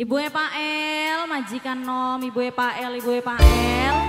Ibu Epa Pak El, majikan nom, ibu e Pak El, ibu e Pak El.